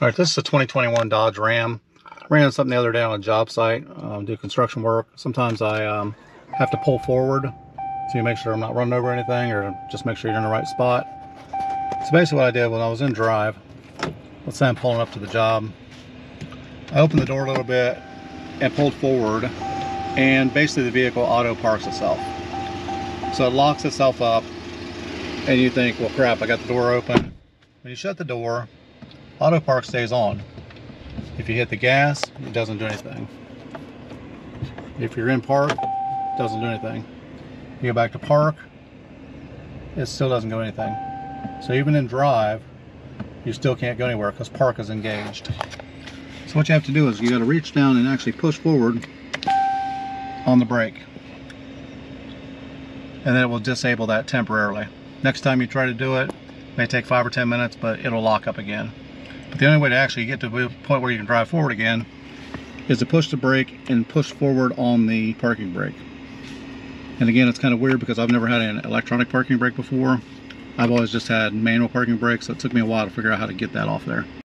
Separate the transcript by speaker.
Speaker 1: All right, this is a 2021 Dodge Ram. Ran something the other day on a job site, um, do construction work. Sometimes I um, have to pull forward to make sure I'm not running over anything or just make sure you're in the right spot. So basically what I did when I was in drive, let's say I'm pulling up to the job, I opened the door a little bit and pulled forward and basically the vehicle auto parks itself. So it locks itself up and you think, well crap, I got the door open. When you shut the door, auto park stays on. If you hit the gas, it doesn't do anything. If you're in park, it doesn't do anything. You go back to park, it still doesn't do anything. So even in drive, you still can't go anywhere because park is engaged. So what you have to do is you got to reach down and actually push forward on the brake. And then it will disable that temporarily. Next time you try to do it, it may take five or 10 minutes, but it'll lock up again. But the only way to actually get to the point where you can drive forward again is to push the brake and push forward on the parking brake. And again, it's kind of weird because I've never had an electronic parking brake before. I've always just had manual parking brakes, so it took me a while to figure out how to get that off there.